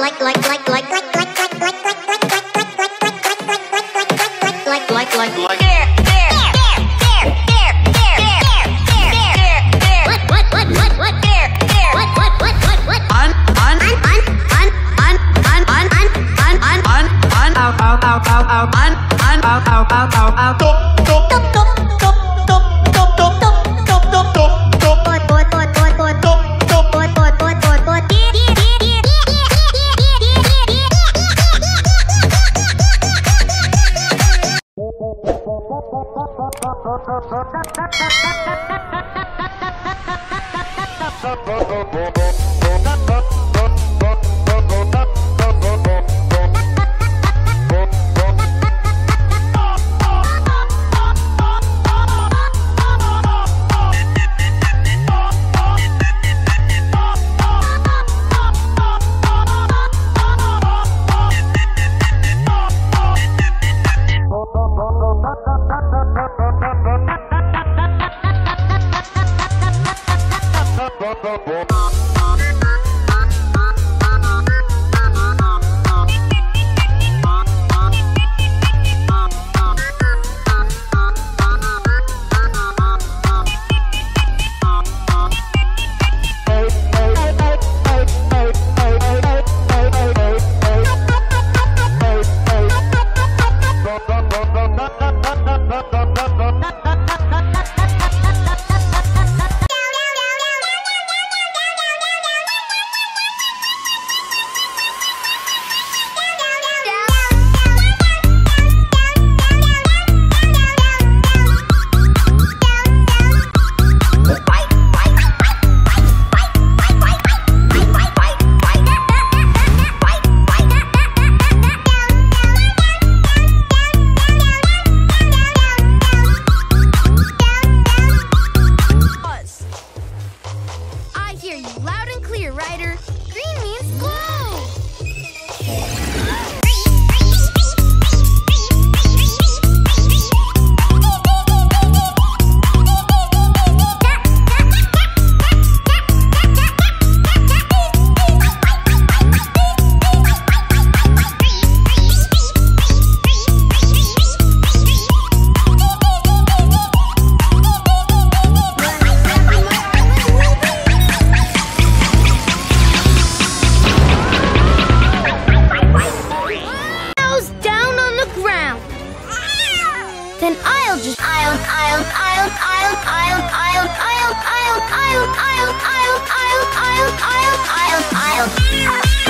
like, like. Then I'll just I'll I'll I'll I'll I'll I'll I'll I'll I'll I'll I'll I'll I'll I'll I'll I'll I'll.